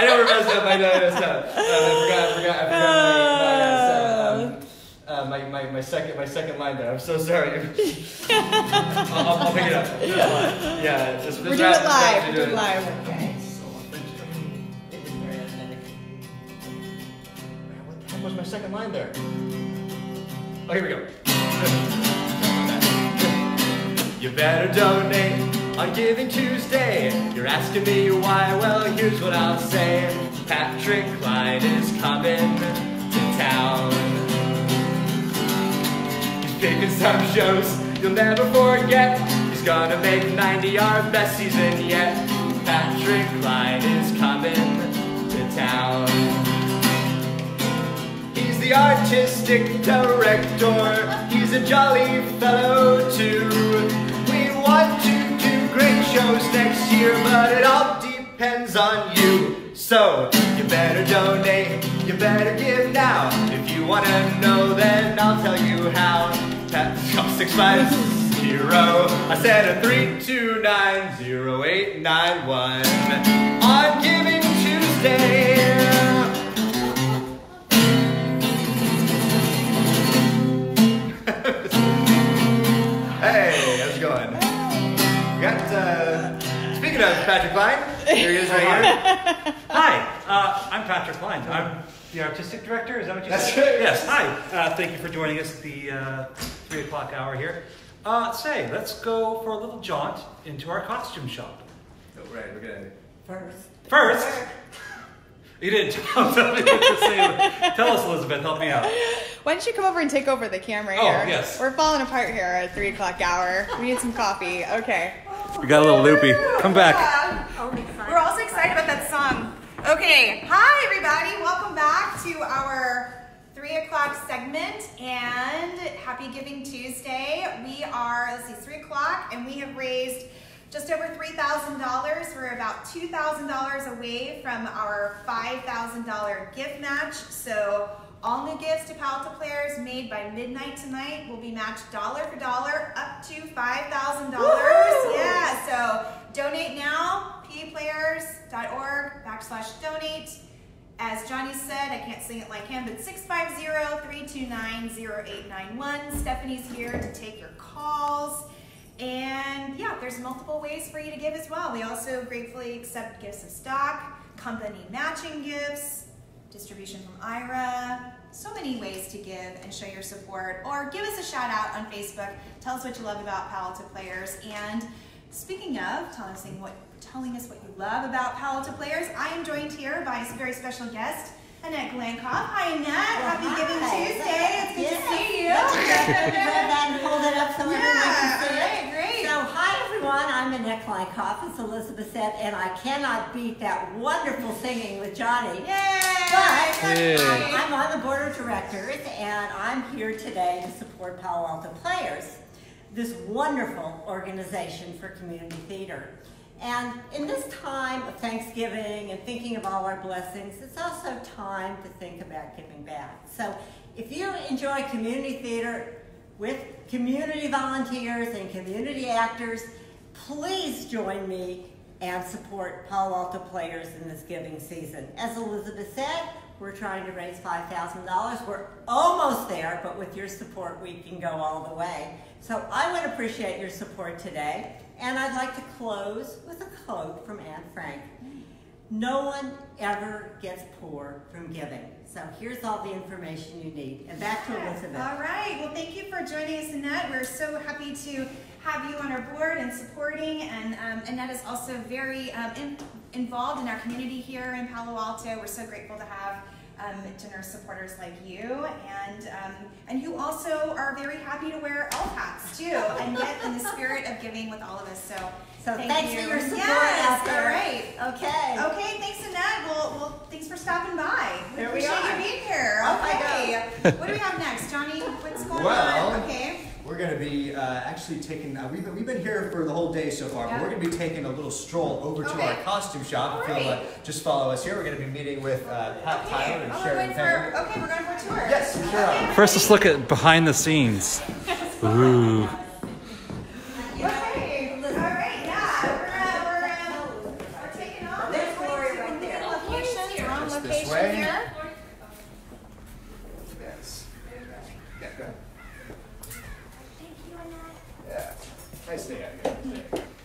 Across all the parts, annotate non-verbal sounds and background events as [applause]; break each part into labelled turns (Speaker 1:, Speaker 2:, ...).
Speaker 1: I never messed up. I know I messed up. Uh, I forgot. I forgot. I forgot my, my, uh, um, uh, my, my, my second my second line there. I'm so sorry. [laughs] I'll, I'll, I'll pick it up. Yeah, just, just
Speaker 2: We're doing it live. We're doing it live. Okay.
Speaker 1: What the heck was my second line there? Oh, here we go. You better donate on Giving Tuesday. You're asking me why? Well, here's what I'll say. Patrick Klein is coming to town. He's picking some shows you'll never forget. He's gonna make 90 our best season yet. Patrick Klein is coming to town. He's the artistic director. He's a jolly fellow too. Shows next year, but it all depends on you. So you better donate, you better give now. If you wanna know, then I'll tell you how. Tap six five zero. I said a three two nine zero eight nine one here he is right here.
Speaker 3: Hi, uh, I'm Patrick Klein. I'm the artistic director. Is that what you
Speaker 1: That's
Speaker 3: said?
Speaker 1: right.
Speaker 3: Yes. Hi. Uh, thank you for joining us at the uh, three o'clock hour here. Uh, say, let's go for a little jaunt into our costume shop.
Speaker 1: Oh, right, we're gonna.
Speaker 2: First.
Speaker 3: First, you didn't tell, [laughs] tell me what to say. Tell us, Elizabeth. Help me out.
Speaker 2: Why don't you come over and take over the camera
Speaker 3: Oh,
Speaker 2: here?
Speaker 3: yes.
Speaker 2: We're falling apart here at three o'clock hour. We need some coffee. Okay.
Speaker 3: We got a little loopy. Come back.
Speaker 2: We're also excited about that song. Okay, hi everybody. Welcome back to our three o'clock segment and happy Giving Tuesday. We are, let's see, three o'clock and we have raised just over $3,000. We're about $2,000 away from our $5,000 gift match. So all new gifts to Palo Alto players made by midnight tonight will be matched dollar for dollar up to $5,000. Yeah, so donate now, paplayers.org backslash donate. As Johnny said, I can't sing it like him, but 650-329-0891. Stephanie's here to take your calls. And yeah, there's multiple ways for you to give as well. We also gratefully accept gifts of stock, company matching gifts, distribution from IRA, so many ways to give and show your support. Or give us a shout out on Facebook. Tell us what you love about Palo Alto Players. And speaking of telling us what, telling us what you love about Palo Alto Players, I am joined here by a very special guest, Annette Glanckopf. Hi, Annette. Happy
Speaker 4: hi.
Speaker 2: Giving Tuesday. It's good
Speaker 4: Yes.
Speaker 2: to see you.
Speaker 4: Grab that and hold it up so everyone
Speaker 2: Yeah,
Speaker 4: can see
Speaker 2: all right,
Speaker 4: it.
Speaker 2: great.
Speaker 4: So, hi everyone, I'm Annette Glanckopf, as Elizabeth said, and I cannot beat that wonderful singing with Johnny.
Speaker 2: Yay!
Speaker 4: But
Speaker 3: Yay.
Speaker 4: I'm, I'm on the board of directors, and I'm here today to support Palo Alto Players, this wonderful organization for community theater. And in this time of Thanksgiving and thinking of all our blessings, it's also time to think about giving back. So if you enjoy community theater with community volunteers and community actors, please join me and support Palo Alto players in this giving season. As Elizabeth said, we're trying to raise $5,000. We're almost there, but with your support, we can go all the way. So I would appreciate your support today. And I'd like to close with a quote from Anne Frank. No one ever gets poor from giving. So here's all the information you need. And back to Elizabeth.
Speaker 2: All right. Well, thank you for joining us, Annette. We're so happy to have you on our board and supporting. And um, Annette is also very um, in, involved in our community here in Palo Alto. We're so grateful to have um, dinner supporters like you. And um, and you also are very happy to wear elf hats too and get in the spirit of giving with all of us. So.
Speaker 4: So
Speaker 2: thank
Speaker 4: thanks
Speaker 2: you.
Speaker 4: for your support
Speaker 2: yes,
Speaker 4: out.
Speaker 2: All right.
Speaker 4: Okay.
Speaker 2: Okay, thanks Annette. Well, well, thanks for stopping by. We
Speaker 4: Here we
Speaker 2: appreciate
Speaker 4: are.
Speaker 2: you being here.
Speaker 4: Off I
Speaker 2: Okay. what do we have next, Johnny? What's going
Speaker 1: Well,
Speaker 2: on? Okay.
Speaker 1: We're going to be uh, actually taking, uh, we've, been, we've been here for the whole day so far, but we're going to be taking a little stroll over to our costume shop. If you'll uh, just follow us here, we're going to be meeting with uh, Pat
Speaker 2: Okay.
Speaker 1: Tyler and
Speaker 2: Oh,
Speaker 1: Sharon
Speaker 2: going
Speaker 1: Penn.
Speaker 2: for, okay, we're going for a tour.
Speaker 1: Yes, sure are.
Speaker 3: First, let's look at behind the scenes. [laughs] Ooh.
Speaker 2: Okay. All right. Yeah. We're, uh, we're, uh, we're taking off.
Speaker 4: There's
Speaker 2: We're going
Speaker 4: Lori
Speaker 2: to
Speaker 4: right
Speaker 2: a new
Speaker 4: there.
Speaker 2: Location. here.
Speaker 1: Yes. Yeah, go ahead. Yeah. Nice day out here.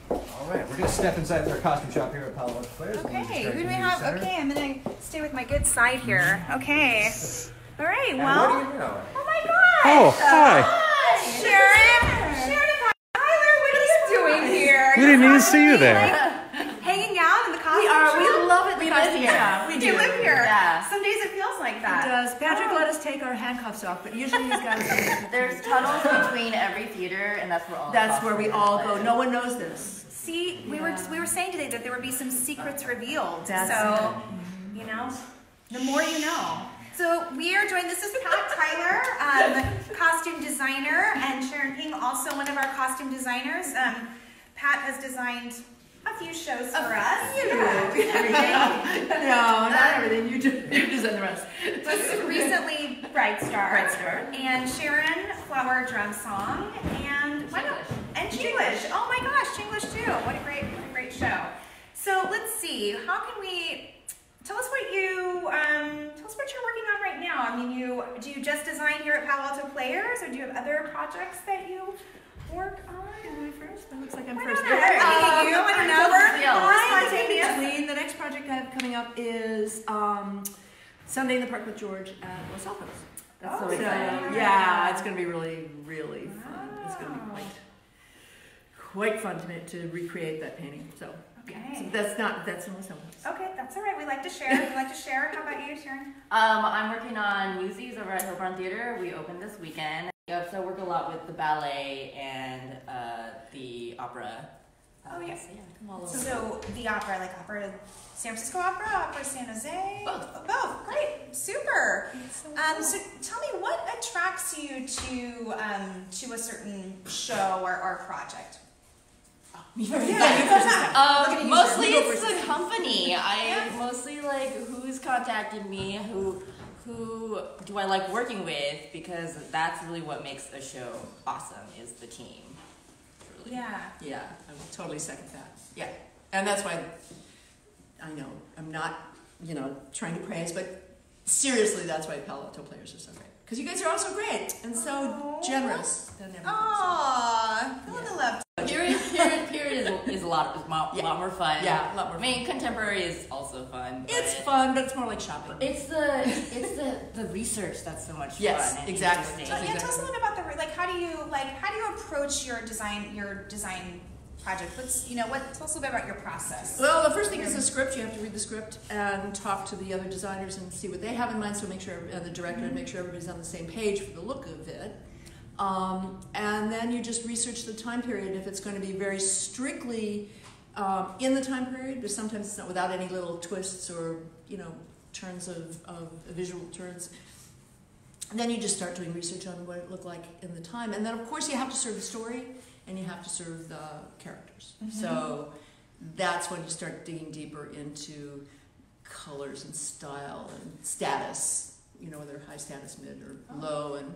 Speaker 1: All right, we're gonna step inside our costume shop here at Palo Alto Players.
Speaker 2: Okay,
Speaker 1: We're
Speaker 2: who
Speaker 1: gonna
Speaker 2: do we
Speaker 1: start
Speaker 2: have?
Speaker 1: the center.
Speaker 2: Okay, I'm gonna stay with my good side here. Okay. All right,
Speaker 1: And
Speaker 2: well.
Speaker 1: what do you know?
Speaker 2: Oh my gosh!
Speaker 3: Oh, uh, hi.
Speaker 2: Sharon! Sharon and Tyler, what are you doing here?
Speaker 3: We didn't even see you there.
Speaker 2: Like, hanging out in the costume
Speaker 5: We are. We
Speaker 2: shop?
Speaker 5: love it.
Speaker 6: We
Speaker 5: the
Speaker 6: live here.
Speaker 5: shop.
Speaker 6: We
Speaker 2: You
Speaker 6: do.
Speaker 2: live here.
Speaker 5: Yeah.
Speaker 2: Some days it feels like
Speaker 6: It
Speaker 2: that.
Speaker 6: does. Patrick
Speaker 2: Oh.
Speaker 6: let us take our handcuffs off, but usually he's got us.
Speaker 5: There's tunnels between every theater, and that's where all. the
Speaker 6: That's where we all
Speaker 5: are.
Speaker 6: go. No one knows this.
Speaker 2: See, we were we were saying today that there would be some secrets revealed.
Speaker 6: That's
Speaker 2: so, you know, the more you know. So we are joined. This is Pat Tyler, um, costume designer, and Sharon Ping, also one of our costume designers. Um, Pat has designed a few shows for us. [laughs] [laughs]
Speaker 6: No, not everything. You. You design the rest.
Speaker 2: Most recently, Bright Star.
Speaker 6: Bright Star.
Speaker 2: And Sharon, Flower Drum Song. And else? And Chinglish. Oh my gosh, Chinglish too. What a great, what a great show. So let's see. How can we tell us what you um, tell us what you're working on right now? I mean, you do you just design here at Palo Alto Players, or do you have other projects that you work on?
Speaker 6: Am I first? That looks like I'm
Speaker 2: Why
Speaker 6: first.
Speaker 2: not? I don't. You, I don't know. We're
Speaker 5: Yeah.
Speaker 2: we're
Speaker 6: In
Speaker 2: spontaneous.
Speaker 6: between, the next project I have coming up is um, Sunday in the Park with George at Los Altos.
Speaker 5: That's
Speaker 2: Oh,
Speaker 5: so
Speaker 6: So,
Speaker 5: exciting.
Speaker 6: yeah, it's going to be really, really fun. It's going to be quite, quite fun to, to recreate that painting. So, yeah.
Speaker 2: Okay.
Speaker 6: so that's not that's Los Altos.
Speaker 2: Okay, that's all right. We like to share. We like to share. How about you, Sharon?
Speaker 5: Um, I'm working on Newsies over at Hillbarn Theater. We opened this weekend. Yep, so I work a lot with the ballet and uh, the opera.
Speaker 2: Oh, yeah.
Speaker 5: So, yeah, I'm.
Speaker 2: So the opera, like opera, San Francisco Opera, Opera San Jose.
Speaker 5: Both.
Speaker 2: Both. Great. Super. Um, so tell me, what attracts you to um, to a certain show or, or project?
Speaker 5: Um,
Speaker 2: you,
Speaker 5: mostly
Speaker 2: Sharon.
Speaker 5: it's the company. I mostly like who's contacted me, who who do I like working with because that's really what makes a show awesome is the team. Really.
Speaker 2: Yeah.
Speaker 6: Yeah, I would totally second that. Yeah, and that's why I know I'm not, you know, trying to praise, but seriously, that's why Palo Alto players are so great. Because you guys are also great and so
Speaker 2: Aw.
Speaker 6: generous. and everything, so-
Speaker 2: Aww. Feel the love.
Speaker 5: Period, period, period is, is a lot, is mo-
Speaker 6: Yeah.
Speaker 5: lot more fun.
Speaker 6: Yeah, a lot more
Speaker 5: I mean, contemporary is also fun.
Speaker 6: It's fun, but it's more like shopping.
Speaker 5: It's the it's the the research that's so much
Speaker 6: Yes,
Speaker 5: fun. and
Speaker 6: exactly.
Speaker 2: So,
Speaker 5: interesting.
Speaker 2: yeah, tell us a little bit about the like. How do you like? How do you approach your design your design project? What's you know what? Tell us a little bit about your process.
Speaker 6: Well, the first thing is the script. You have to read the script and talk to the other designers and see what they have in mind. So make sure, and the director, and make sure everybody's on the same page for the look of it. Um, and then you just research the time period. If it's going to be very strictly um, in the time period, but sometimes it's not without any little twists or you know turns of, of visual turns. then you just start doing research on what it looked like in the time, and then of course you have to serve the story and you have to serve the characters. So that's when you start digging deeper into colors and style and status. You know, whether high status, mid, or low, and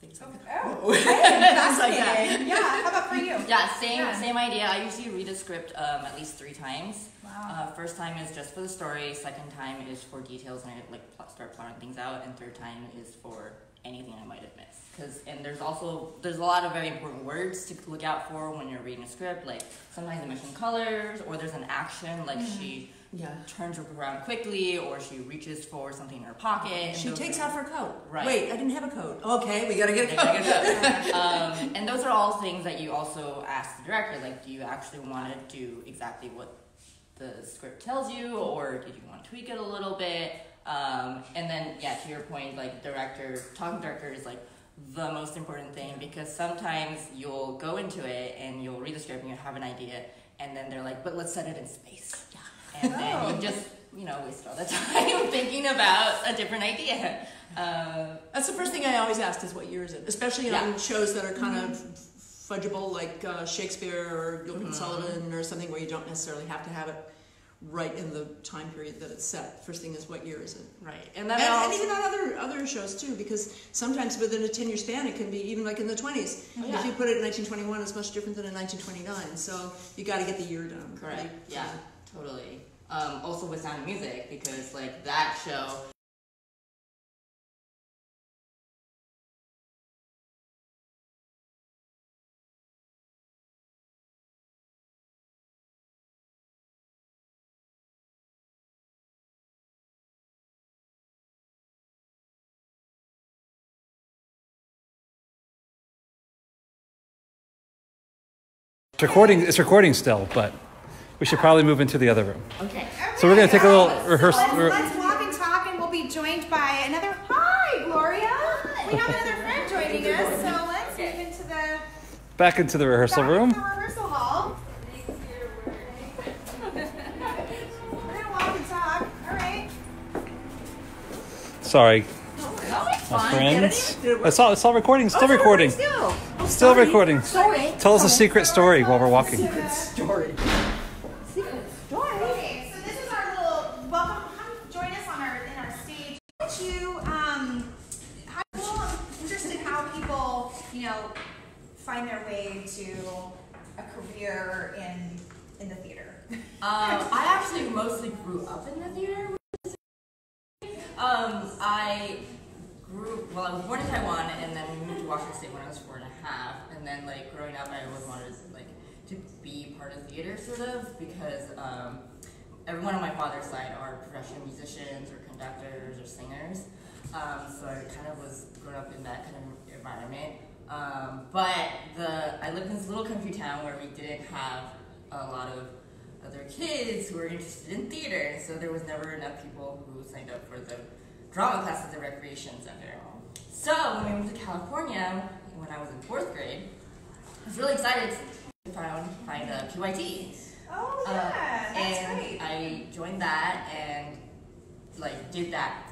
Speaker 6: [laughs] things like that.
Speaker 2: Oh,
Speaker 6: Things like that.
Speaker 2: Yeah. How about for you?
Speaker 5: Yeah, same
Speaker 2: Yeah.
Speaker 5: same idea. I usually read a script um, at least three times.
Speaker 2: Wow.
Speaker 5: Uh, first time is just for the story. Second time is for details and I like start plotting things out. And third time is for anything I might have missed. Cause and there's also there's a lot of very important words to look out for when you're reading a script. Like sometimes they mention colors or there's an action like she
Speaker 6: Yeah.
Speaker 5: turns around quickly or she reaches for something in her pocket.
Speaker 6: She takes
Speaker 5: are-
Speaker 6: off her coat.
Speaker 5: Right.
Speaker 6: Wait, I didn't have a coat. Okay, we gotta get a coat.
Speaker 5: get up. [laughs] um, and those are all things that you also ask the director. Like, do you actually want to do exactly what the script tells you, or did you want to tweak it a little bit? Um, and then, yeah, to your point, like director, talking director is like the most important thing because sometimes you'll go into it and you'll read the script and you have an idea, and then they're like, but let's set it in space. And then
Speaker 2: Oh.
Speaker 5: you just, you know, waste all the [laughs] time thinking about a different idea. Uh,
Speaker 6: That's the first thing I always ask is what year is it? Especially
Speaker 5: Yeah.
Speaker 6: on shows that are kind of fudgeable, like uh, Shakespeare or Gilbert and
Speaker 5: Mhm.
Speaker 6: Sullivan or something where you don't necessarily have to have it right in the time period that it's set. First thing is what year is it?
Speaker 5: right.
Speaker 6: And,
Speaker 5: And then
Speaker 6: and
Speaker 5: also,
Speaker 6: even on other other shows too, because sometimes within a ten year span, it can be even like in the twenties.
Speaker 5: Oh, yeah.
Speaker 6: If you put it in 1921, it's much different than in 1929. So you got to get the year down.
Speaker 5: Correct.
Speaker 6: Like,
Speaker 5: Yeah. Totally. Um, also with Sound of Music because like that show
Speaker 3: It's recording. It's recording still, but we should probably move into the other room.
Speaker 5: Okay.
Speaker 3: So we're gonna take a little
Speaker 2: Okay,
Speaker 3: rehearsal.
Speaker 2: So let's, let's walk and talk, and we'll be joined by another. Hi, Gloria. We have another friend joining us, so let's move into the
Speaker 3: Back into the rehearsal
Speaker 2: back
Speaker 3: room.
Speaker 2: into the rehearsal hall. We're gonna walk and talk. All right.
Speaker 3: Sorry,
Speaker 5: No, it's
Speaker 3: my friends. It's all. It's all recording. Still oh, recording.
Speaker 4: Still.
Speaker 3: Still recording.
Speaker 4: Sorry.
Speaker 3: Tell us a secret story while we're walking.
Speaker 4: Secret Story.
Speaker 2: Okay, so this is our little welcome. Come join us on our in our stage. How did you um? How, well, I'm interested in how people you know find their way to a career in in the theater. [laughs]
Speaker 5: Um, I actually mostly grew up in the theater. Um, I grew well. I was born in Taiwan, and then we moved to Washington State when I was four and a half. And then, like growing up, I always wanted like to be part of theater, sort of, because um, everyone on my father's side are professional musicians or conductors or singers. Um, so I kind of was grown up in that kind of environment. Um, but the I lived in this little country town where we didn't have a lot of other kids who were interested in theater, so there was never enough people who signed up for the drama class at the recreation center. So when we moved to California, when I was in fourth grade, I was really excited to find find a PYT.
Speaker 2: Oh
Speaker 5: Uh,
Speaker 2: yeah, that's
Speaker 5: and
Speaker 2: great.
Speaker 5: I joined that and like did that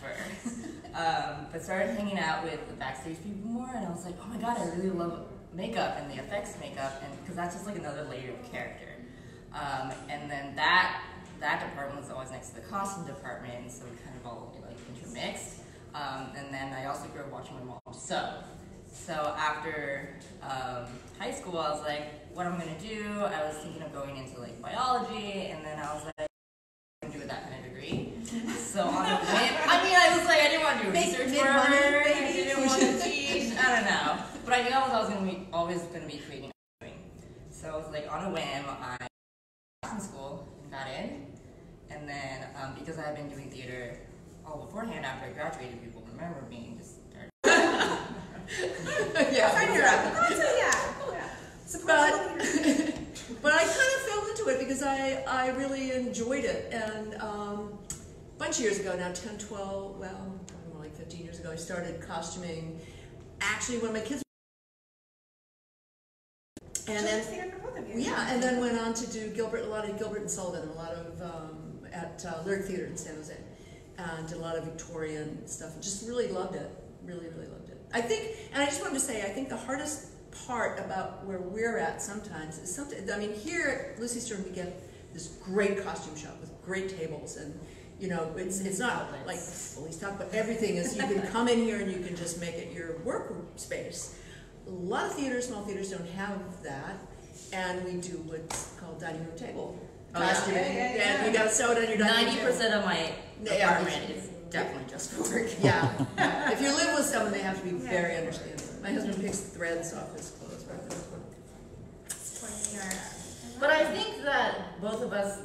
Speaker 5: forever. [laughs] um, but started hanging out with the backstage people more, and I was like, oh my god, I really love makeup and the effects makeup, and because that's just like another layer of character. Um, and then that that department was always next to the costume department, so we kind of all like intermixed. Um, and then I also grew up watching my mom sew. So after um, high school, I was like, what am I gonna do? I was thinking of going into like biology, and then I was like, I'm gonna do that kind of degree. [laughs] So on a whim, I mean, I was like, I didn't want to do
Speaker 2: Make-
Speaker 5: research
Speaker 2: make
Speaker 5: forever.
Speaker 2: money,
Speaker 5: I didn't want to teach. I don't know, but I knew I was always gonna be always gonna be creating. So I was like, on a whim, I was in school and got in, and then um, because I had been doing theater all beforehand after I graduated, people remember me and just started. [laughs]
Speaker 6: yeah.
Speaker 2: Sign her up. Yeah. yeah. Support
Speaker 6: But-
Speaker 2: local theater. [laughs]
Speaker 6: But I kind of fell into it because I, I really enjoyed it. And um, a bunch of years ago now, 10, 12, well, probably more like 15 years ago, I started costuming actually when my kids and then
Speaker 2: Children's theater for both of you.
Speaker 6: yeah, and then went on to do Gilbert, a lot of Gilbert and Sullivan, a lot of um, at uh, Lyric Theater in San Jose, and did a lot of Victorian stuff. And just really loved it. Really, really loved it. I think, and I just wanted to say, I think the hardest part about where we're at sometimes is something. I mean, here at Lucie Stern, we get this great costume shop with great tables and. You know, it's it's not like fully stocked, but everything is. You can come in here and you can just make it your work space. A lot of theaters, small theaters, don't have that, and we do what's called dining room table
Speaker 5: Oh, yeah.
Speaker 2: Yeah, yeah, yeah.
Speaker 6: and you got to sew on your dining
Speaker 5: Ninety
Speaker 6: room
Speaker 5: percent of my apartment is definitely just for work.
Speaker 6: Yeah, if you live with someone, they have to be [laughs] very understanding. My husband picks threads off his clothes. Right
Speaker 2: Supporting
Speaker 5: But I think that both of us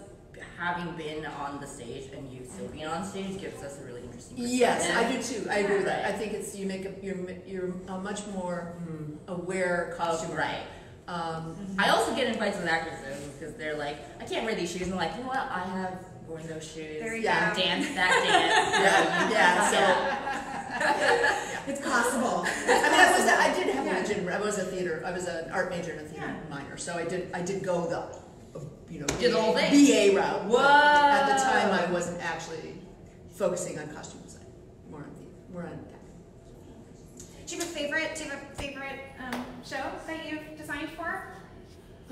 Speaker 5: having been on the stage and you still being on stage gives us a really interesting perspective.
Speaker 6: Yes, I do too. I agree with that. I think it's you make a you're you're a much more mm, aware costumer.
Speaker 5: Right.
Speaker 6: Um,
Speaker 5: I also get in fights with actresses because they're like, I can't wear these shoes. And I'm like, you know what? I have worn those shoes.
Speaker 2: There you
Speaker 6: Yeah.
Speaker 2: go.
Speaker 5: Dance that dance. [laughs]
Speaker 6: yeah, yeah. So. [laughs] [laughs]
Speaker 2: It's possible. [laughs]
Speaker 6: I mean, I was I did have a legit. I was a theater. I was an art major and a theater
Speaker 2: Yeah.
Speaker 6: minor, so I did I did go the you know
Speaker 5: Did the whole thing.
Speaker 6: BA route. but At the time, I wasn't actually focusing on costume design. More on theater. More on that.
Speaker 2: Do you have a favorite? Do you have a favorite um, show that you've designed for?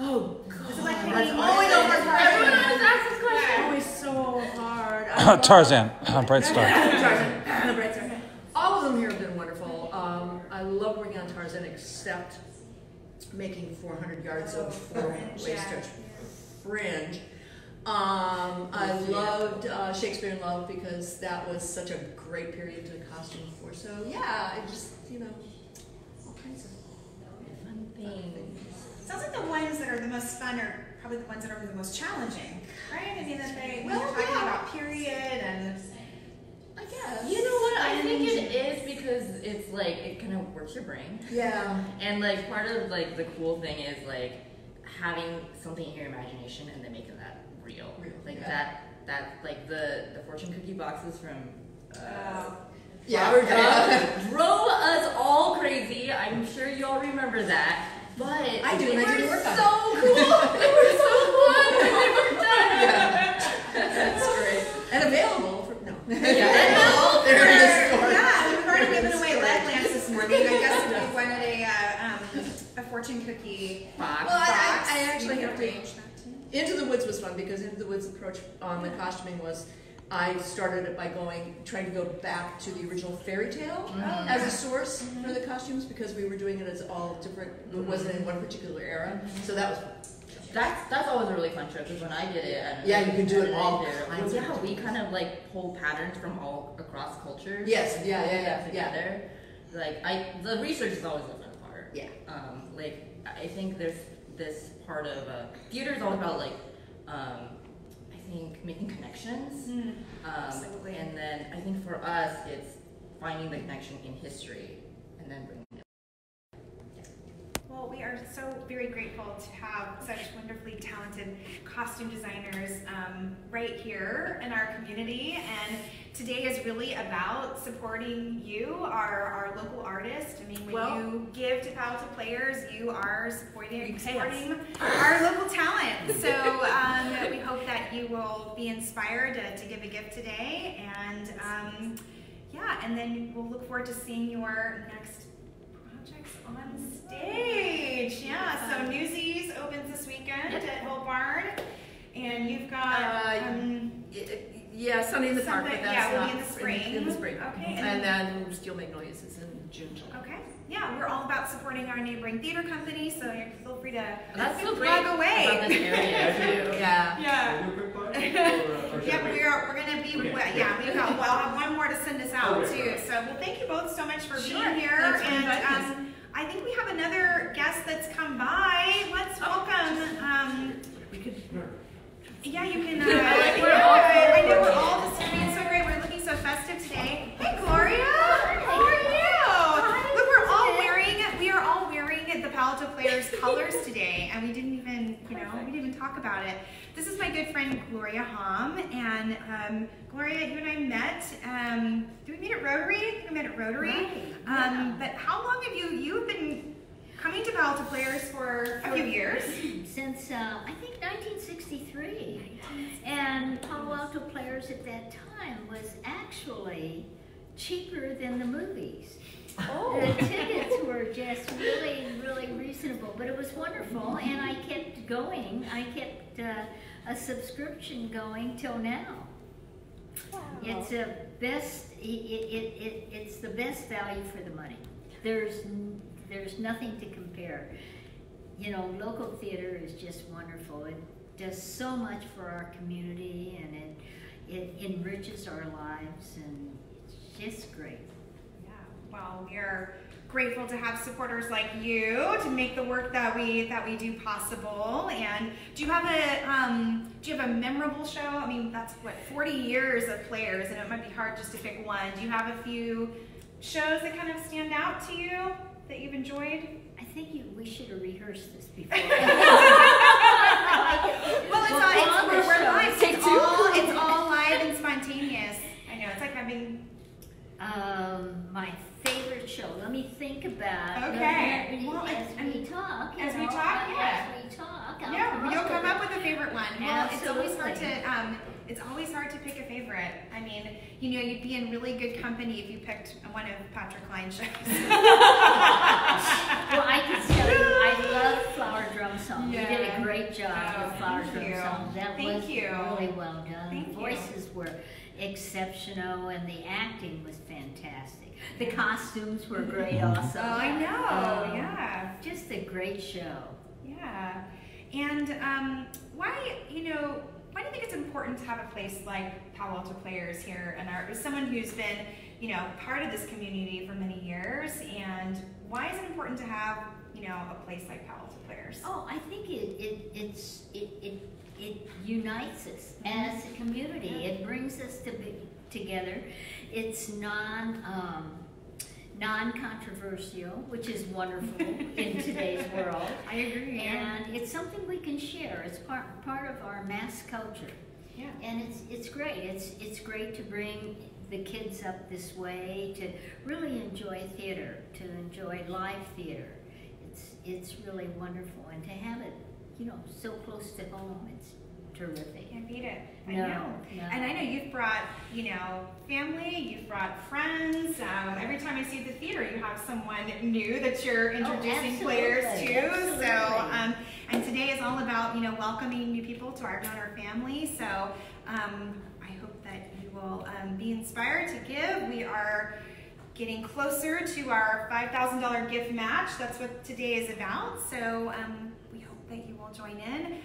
Speaker 6: Oh God.
Speaker 2: This is like
Speaker 6: That's
Speaker 2: picking-
Speaker 6: always
Speaker 2: this
Speaker 6: over
Speaker 2: hard.
Speaker 5: Everyone always asks this question.
Speaker 6: Always so hard. I [laughs] love-
Speaker 3: Tarzan, Bright Star. [laughs]
Speaker 6: Tarzan. The Bright Star. All of them here have been wonderful. Um, I love working on Tarzan, except making 400 yards of four-way [laughs] stretch fringe. Um, I loved uh, Shakespeare in Love because that was such a great period to costume for. So yeah, I just you know all kinds of
Speaker 5: Fun things.
Speaker 2: Sounds like the ones that are the most fun are probably the ones that are the most challenging, right? I mean, that they, when
Speaker 6: Well,
Speaker 2: you're talking
Speaker 6: yeah.
Speaker 2: about period and.
Speaker 6: I.
Speaker 5: You know what? I think it is because it's like it kind of works your brain.
Speaker 6: Yeah.
Speaker 5: And like part of like the cool thing is like having something in your imagination and then making that real.
Speaker 6: Real,
Speaker 5: Like
Speaker 6: yeah.
Speaker 5: that that like the the fortune cookie boxes from uh,
Speaker 6: Yeah.
Speaker 5: Flower
Speaker 6: yeah. [laughs]
Speaker 5: Drum drove us all crazy. I'm sure you all remember that. But
Speaker 6: I do,
Speaker 5: they
Speaker 6: and I
Speaker 5: were
Speaker 6: did work on
Speaker 5: so [laughs] cool. they were so fun when they were done.
Speaker 6: Yeah. That's great. And available for no.
Speaker 5: Yeah.
Speaker 6: They're in the store.
Speaker 2: Yeah, we've already given away lead lamps this morning. I guess if you wanted a, uh, um, a fortune cookie
Speaker 5: Box.
Speaker 6: Well, I-
Speaker 2: box,
Speaker 6: I actually
Speaker 2: you
Speaker 6: have
Speaker 2: could
Speaker 6: to-
Speaker 2: arrange that too.
Speaker 6: Into the Woods was fun because Into the Woods approach on the costuming was I started it by going trying to go back to the original fairy tale
Speaker 5: Mhm.
Speaker 6: as a source for the costumes because we were doing it as all different it wasn't in one particular era. So that was fun.
Speaker 5: That's that's always a really fun show because when I did it, and
Speaker 6: Yeah, you can do it all
Speaker 5: did
Speaker 6: kinds
Speaker 5: yeah, we kind of like pull patterns from all across cultures.
Speaker 6: Yes, yeah, yeah, yeah, yeah.
Speaker 5: Together, like I, the research is always the fun part.
Speaker 6: Yeah.
Speaker 5: Um, like I think there's this part of uh, theater is all about like, um, I think making connections.
Speaker 2: Mm,
Speaker 5: Um, and then I think for us, it's finding the connection in history and then.
Speaker 2: Well, we are so very grateful to have such wonderfully talented costume designers um, right here in our community. And today is really about supporting you, our, our local artists. I mean, when
Speaker 6: Well-
Speaker 2: you give to Palo Alto Players, you are supporting,
Speaker 6: You pay us.
Speaker 2: supporting our local talent. So um, we hope that you will be inspired to, to give a gift today. And um, yeah, and then we'll look forward to seeing your next projects on stage. Yeah, so Newsies opens this weekend at Hill Barn, and you've got
Speaker 6: Uh,
Speaker 2: um,
Speaker 6: Yeah, Sunday in the Park, but that's
Speaker 2: yeah,
Speaker 6: not
Speaker 2: be in the spring.
Speaker 6: In, the spring.
Speaker 2: Okay, and
Speaker 6: And then Steel Magnolias is in June, July.
Speaker 2: okay. Yeah, we're all about supporting our neighboring theater company, so you feel free to
Speaker 5: That's so
Speaker 2: plug
Speaker 5: great
Speaker 2: away.
Speaker 5: about this area [laughs] too.
Speaker 6: Yeah.
Speaker 2: yeah.
Speaker 1: We do a quick plug? Or- or should
Speaker 2: Yep,
Speaker 1: we-
Speaker 2: we're, we're gonna be,
Speaker 1: Okay.
Speaker 2: well, yeah, we've got, well, I'll have one more to send us out
Speaker 1: Okay,
Speaker 2: too.
Speaker 1: perfect.
Speaker 2: So, well, thank you both so much for
Speaker 6: Sure,
Speaker 2: being here.
Speaker 6: thanks
Speaker 2: And,
Speaker 6: inviting
Speaker 2: um, I think we have another guest that's come by. Let's welcome, um,
Speaker 6: We could.
Speaker 2: yeah, you can, uh, [laughs]
Speaker 5: I like
Speaker 2: yeah,
Speaker 5: we're all
Speaker 2: I know we're all just being so great. We're looking so festive today. Hey, Gloria, how are you? Look, we're all wearing, we are all wearing the Palo Alto Players colors today, and we didn't even, you know, we didn't even talk about it. This is my good friend Gloria Hom, and um, Gloria, you and I met. Um, did we meet at Rotary? I we met at Rotary.
Speaker 4: Right,
Speaker 2: Um, but how long have you you've been coming to Palo Alto Players for a few years?
Speaker 7: since uh, I think 1963. And Palo Alto Players at that time was actually cheaper than the movies.
Speaker 2: Oh.
Speaker 7: The tickets were just really, really reasonable, but it was wonderful, and I going. I kept uh, a subscription going till now. It's a best. It, it, it, it's the best value for the money. There's there's nothing to compare. You know, local theater is just wonderful. It does so much for our community, and it it enriches our lives, and it's just great.
Speaker 2: Yeah, well, we are grateful to have supporters like you to make the work that we that we do possible. And do you have a um, do you have a memorable show? I mean, that's what 40 years of players, and it might be hard just to pick one. Do you have a few shows that kind of stand out to you that you've enjoyed?
Speaker 7: I think you, we should have rehearsed this before. [laughs]
Speaker 2: Well, it's,
Speaker 7: Well,
Speaker 2: all, it's
Speaker 7: on the
Speaker 2: we're, we're
Speaker 7: show,
Speaker 2: live.
Speaker 7: take
Speaker 2: It's
Speaker 7: two.
Speaker 2: all it's all live and spontaneous. I know it's like having
Speaker 7: Um, my favorite show. Let me think about.
Speaker 2: Okay. Well,
Speaker 7: as we talk.
Speaker 2: as we talk, yeah.
Speaker 7: As we talk. I'll
Speaker 2: Yeah, you'll come up with a favorite one. Well, it's always hard to um, it's always hard to pick a favorite. I mean, you know, you'd be in really good company if you picked one of Patrick Klein's shows. [laughs]
Speaker 7: Well, I can tell you, I love Flower Drum Song. You did a great job
Speaker 2: Oh,
Speaker 7: with Flower Drum
Speaker 2: you.
Speaker 7: Song. That
Speaker 2: Thank
Speaker 7: was
Speaker 2: you.
Speaker 7: really well done.
Speaker 2: Thank
Speaker 7: the
Speaker 2: you.
Speaker 7: voices were exceptional, and the acting was fantastic. The costumes were great, [laughs] also.
Speaker 2: oh, I know.
Speaker 7: Um,
Speaker 2: yeah,
Speaker 7: Just a great show.
Speaker 2: yeah. And um, why, you know, why do you think it's important to have a place like Palo Alto Players here? And our, as someone who's been, you know, part of this community for many years, and why is it important to have, you know, a place like Palo Alto Players?
Speaker 7: Oh, I think it, it it's it, it it unites us as a community. It brings us to be together. It's non um, non-controversial, which is wonderful [laughs] in today's world.
Speaker 2: I agree.
Speaker 7: And it's something we can share. It's part part of our mass culture.
Speaker 2: Yeah.
Speaker 7: And it's it's great. It's it's great to bring the kids up this way to really enjoy theater, to enjoy live theater. It's it's really wonderful, and to have it, you know, so close to home. It's terrific.
Speaker 2: Can't beat it. I
Speaker 7: No,
Speaker 2: know.
Speaker 7: no.
Speaker 2: And I know you've brought, you know, family, you've brought friends. Um, every time I see the theater, you have someone new that you're introducing players to.
Speaker 7: Oh, absolutely,
Speaker 2: So, um, and today is all about, you know, welcoming new people to our donor family. So, um, I hope that you will um, be inspired to give. We are getting closer to our $5,000 gift match. That's what today is about. So, um, that you will join in.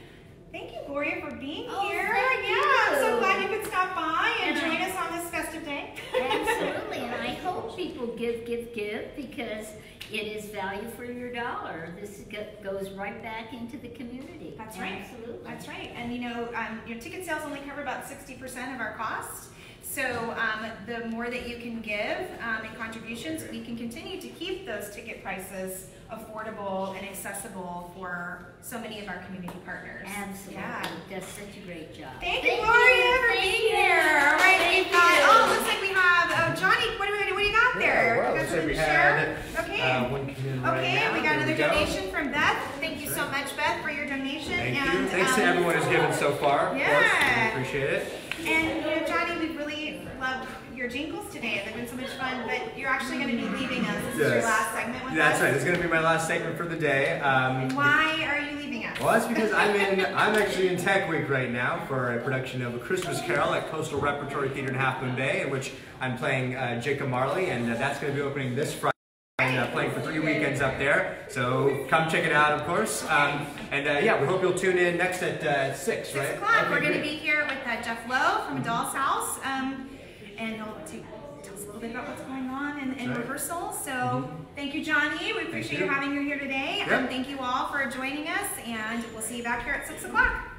Speaker 2: Thank you, Gloria, for being
Speaker 7: Oh,
Speaker 2: here. yeah, I'm so glad you could stop by and
Speaker 7: And
Speaker 2: join
Speaker 7: I-
Speaker 2: us on this festive day.
Speaker 7: Absolutely, and I [laughs] hope people give, give, give because it is value for your dollar. This goes right back into the community.
Speaker 2: That's right.
Speaker 7: Absolutely.
Speaker 2: That's right. And you know, um, your ticket sales only cover about 60% of our cost. So um, the more that you can give um, in contributions, we can continue to keep those ticket prices affordable and accessible for so many of our community partners.
Speaker 7: Absolutely.
Speaker 2: Yeah.
Speaker 7: Does such a great job.
Speaker 2: Thank, you, Gloria, for
Speaker 7: Thank
Speaker 2: being
Speaker 7: you.
Speaker 2: here. All right,
Speaker 7: Thank
Speaker 2: we've got,
Speaker 7: you.
Speaker 2: oh, looks like we have, oh, Johnny, what do we, what do you got there?
Speaker 1: Yeah, well, looks like we
Speaker 2: share?
Speaker 1: had,
Speaker 2: Okay.
Speaker 1: uh, one come in right
Speaker 2: Okay,
Speaker 1: now.
Speaker 2: we got
Speaker 1: There
Speaker 2: another
Speaker 1: we go.
Speaker 2: donation from Beth. Thank you so much, Beth, for your donation.
Speaker 1: Thank
Speaker 2: and,
Speaker 1: you. Thanks to
Speaker 2: um,
Speaker 1: everyone who's given so far. of course.
Speaker 2: Yeah.
Speaker 1: We appreciate it.
Speaker 2: And you know, Johnny, we really loved your jingles today. They've been so much fun. But you're actually going to be leaving us. This is your last segment with
Speaker 1: That's
Speaker 2: us.
Speaker 1: right. It's going to be my last segment for the day. Um,
Speaker 2: why are you leaving us?
Speaker 1: Well, that's because I'm [laughs] in. I'm actually in Tech Week right now for a production of A Christmas Carol at Coastal Repertory Theater in Half Moon Bay, in which I'm playing uh, Jacob Marley, and uh, that's going to be opening this Friday. And uh, playing for three weekends up there, so come check it out, of course. Um, and uh, yeah, we hope you'll tune in next at uh, six,
Speaker 2: Six
Speaker 1: right?
Speaker 2: o'clock.
Speaker 1: Okay,
Speaker 2: We're going to be here with uh, Jeff Lowe from A Doll's House, um, and he'll tell us a little bit about what's going on in, in
Speaker 1: Right.
Speaker 2: rehearsal. So thank you, Johnny. We appreciate you
Speaker 1: you.
Speaker 2: having you here today.
Speaker 1: Yep.
Speaker 2: Um, thank you all for joining us, and we'll see you back here at six o'clock.